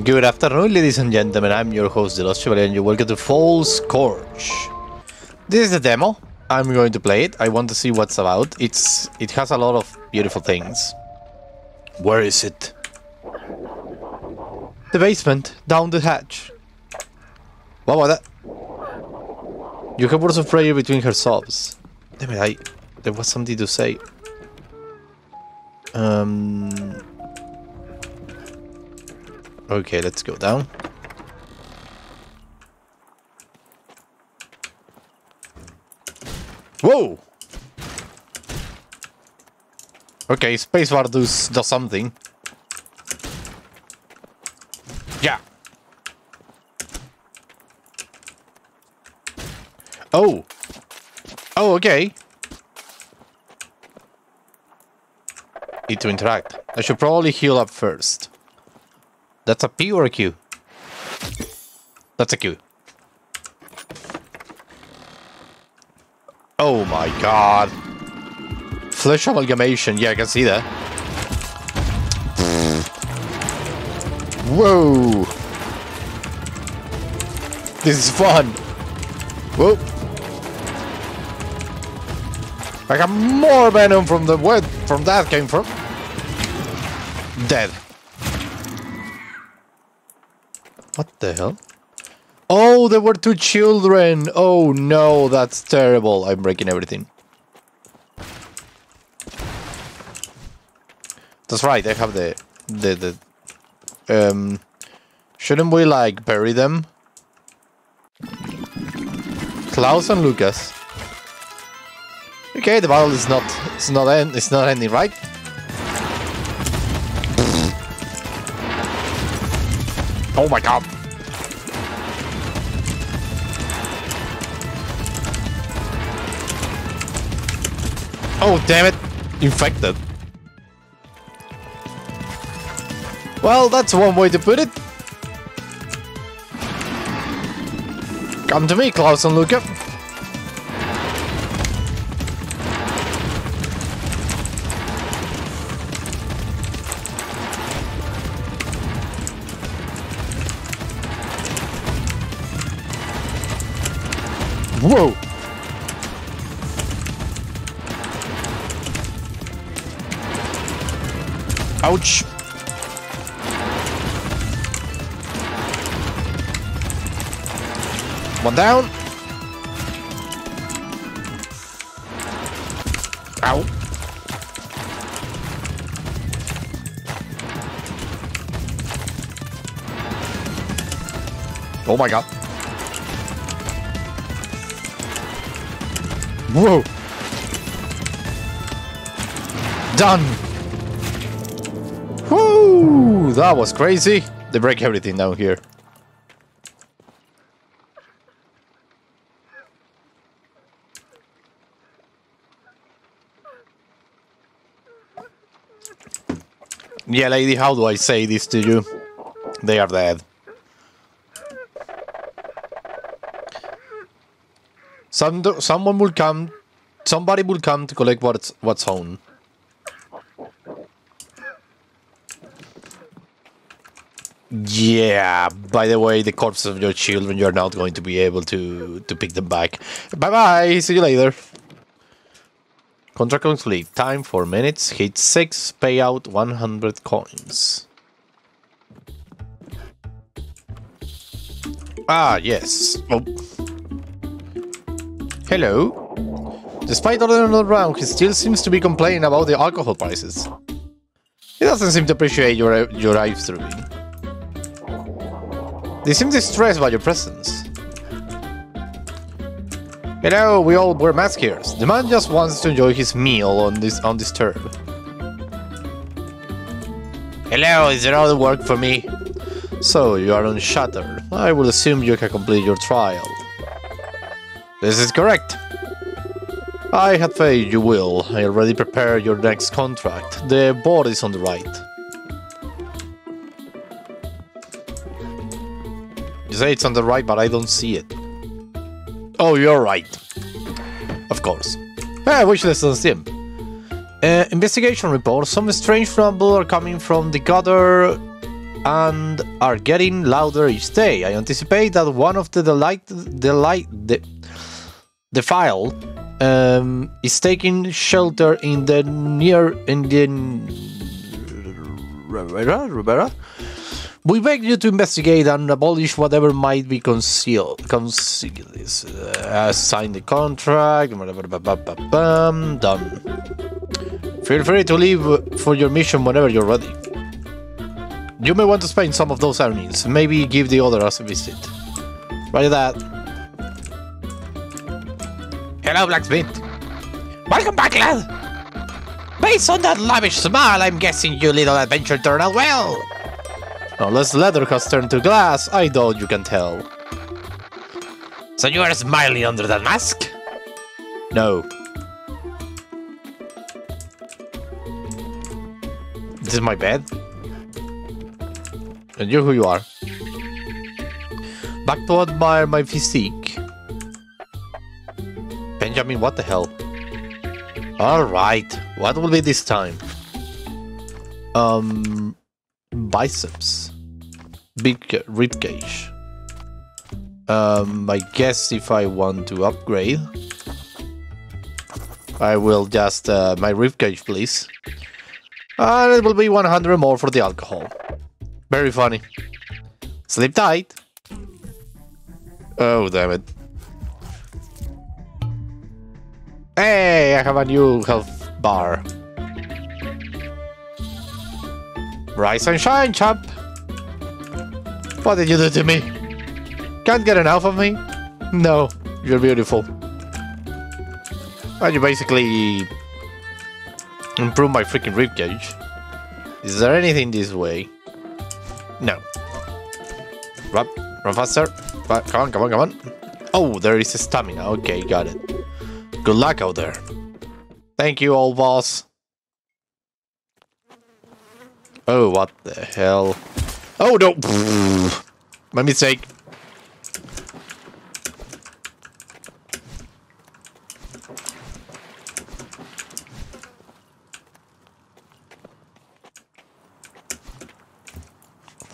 Good afternoon, ladies and gentlemen. I'm your host, The Lost Chevalier, and you welcome to Fowl Scourge. This is the demo. I'm going to play it. I want to see what's about. It's it has a lot of beautiful things. Where is it? The basement, down the hatch. What was that? You have words of prayer between her sobs. Damn it, I there was something to say. Um Okay, let's go down. Whoa! Okay, spacebar does, does something. Yeah. Oh. Oh, okay. Need to interact. I should probably heal up first. That's a P or a Q? That's a Q. Oh my god. Flesh amalgamation. Yeah, I can see that. Whoa. This is fun. Whoa. I got more venom from the where from that came from. Dead. What the hell? Oh, there were two children. Oh no, that's terrible. I'm breaking everything. That's right. I have the the the um. Shouldn't we like bury them? Klaus and Lucas. Okay, the battle is not it's not end it's not ending right. Oh my god. Oh damn it. Infected. Well, that's one way to put it. Come to me, Klaus and Luca. Whoa! Ouch! One down. Ow. Oh my god. Whoa! Done! Whoo! That was crazy. They break everything down here. Yeah, lady, how do I say this to you? They are dead. Some someone will come, somebody will come to collect what's what's own. Yeah. By the way, the corpses of your children, you're not going to be able to to pick them back. Bye bye. See you later. Contract complete. Time 4 minutes. Hit 6. Payout 100 coins. Ah, yes. Oh. Hello. Despite all the round, he still seems to be complaining about the alcohol prices. He doesn't seem to appreciate your, your eavesdropping. They seem distressed by your presence. Hello, we all wear masks here. The man just wants to enjoy his meal on this undisturbed. Hello, is there other work for me? So, you are on unshattered. I will assume you can complete your trial. This is correct. I had faith you will. I already prepared your next contract. The board is on the right. You say it's on the right, but I don't see it. Oh, you're right. Of course. Ah, wishlist on Steam. Uh, investigation report. Some strange rumble are coming from the gutter and are getting louder each day. I anticipate that one of the delight, delight, the, the file um, is taking shelter in the near in the Rivera, Rivera. We beg you to investigate and abolish whatever might be concealed. Conceal this. Uh, sign the contract. Done. Feel free to leave for your mission whenever you're ready. You may want to spend some of those earnings. Maybe give the others a visit. Right that. Hello, Blacksmith. Welcome back, lad. Based on that lavish smile, I'm guessing your little adventure turned out well. Unless leather has turned to glass, I doubt you can tell. So you are smiling under that mask? No. This is my bed? And you're who you are. Back to admire my physique. Benjamin, what the hell? Alright, what will be this time? Um, biceps. Big rib cage. Um, I guess if I want to upgrade, I will just, uh, my rib cage, please. And it will be 100 more for the alcohol. Very funny. Sleep tight. Oh, damn it. Hey, I have a new health bar. Rise and shine, champ. What did you do to me? Can't get enough of me? No, you're beautiful. And you basically improve my freaking ribcage. Is there anything this way? No. Run, run faster. Come on, come on, come on. Oh, there is a stamina. Okay, got it. Good luck out there. Thank you, old boss. Oh, what the hell? Oh, no! My mistake.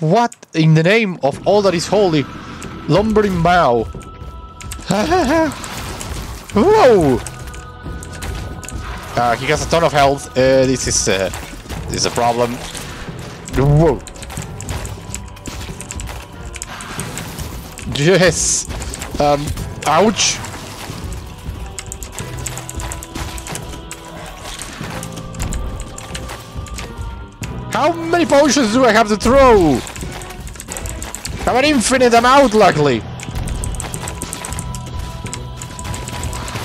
What in the name of all that is holy? Lumbering Mao. Whoa! Uh, he has a ton of health. Uh, this is uh, this is a problem. Whoa! Yes. Um. Ouch. How many potions do I have to throw? I have an infinite amount, luckily.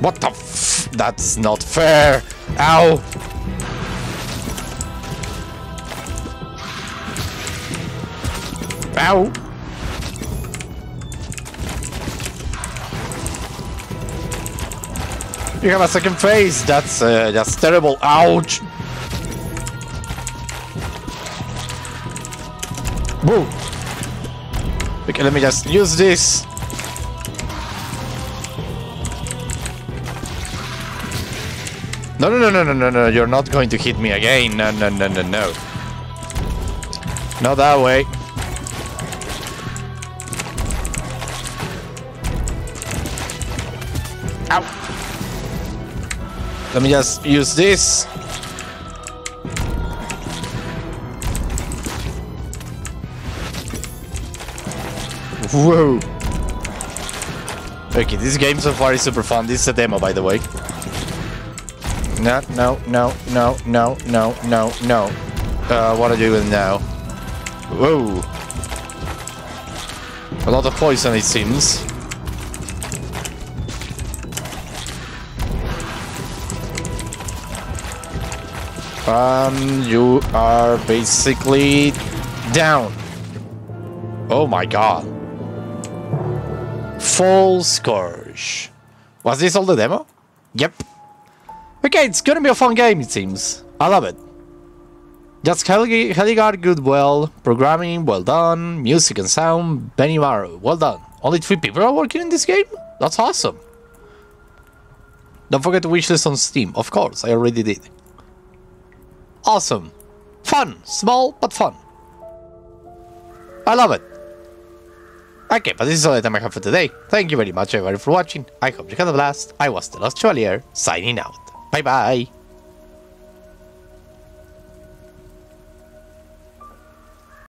What the f- That's not fair! Ow! Ow! You have a second phase. That's uh, that's terrible. Ouch! Whoa! Okay, let me just use this. No, no, no, no, no, no, no! You're not going to hit me again. No, no, no, no, no. Not that way. Ow! Let me just use this. Whoa. Okay, this game so far is super fun. This is a demo, by the way. No, no, no, no, no, no, no, no. Uh, what are you doing now? Whoa. A lot of poison, it seems. Um, you are basically down. Oh my god. Fowl Scourge. Was this all the demo? Yep. Okay, it's gonna be a fun game, it seems. I love it. Just Helig Heligar, good, well. Programming, well done. Music and sound, Benny Benimaru, well done. Only three people are working in this game? That's awesome. Don't forget to wishlist on Steam. Of course, I already did. Awesome. Fun. Small, but fun. I love it. Okay, but this is all the time I have for today. Thank you very much everybody for watching. I hope you had a blast. I was the Lost Chevalier, signing out. Bye bye.